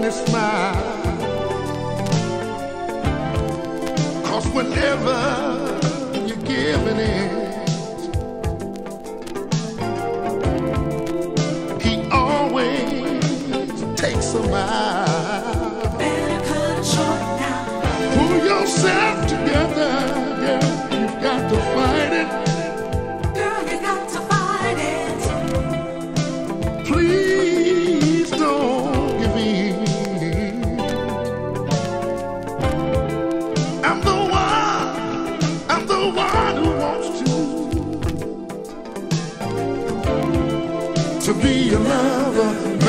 only smile. Cause whenever you give giving it, he always takes a mile. To be a lover,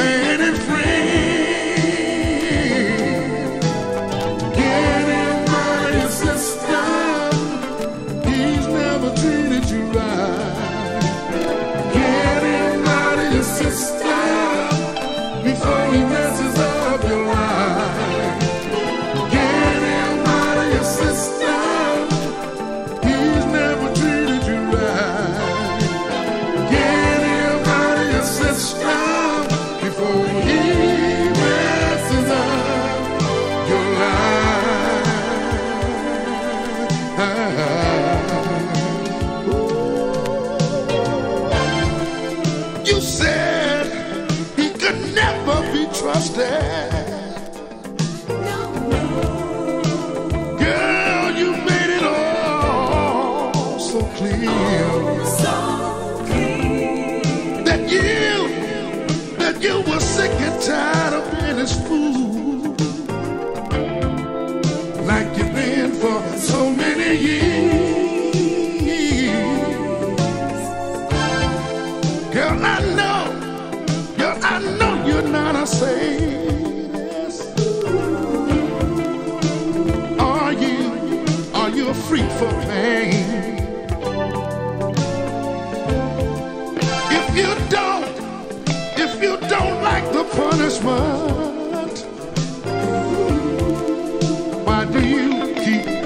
trusted. Girl, you made it all so clear that you, that you were sick and tired of being fool, like you've been for so many years. Girl, I know sadist. Are you, are you a freak for pain? If you don't, if you don't like the punishment, why do you keep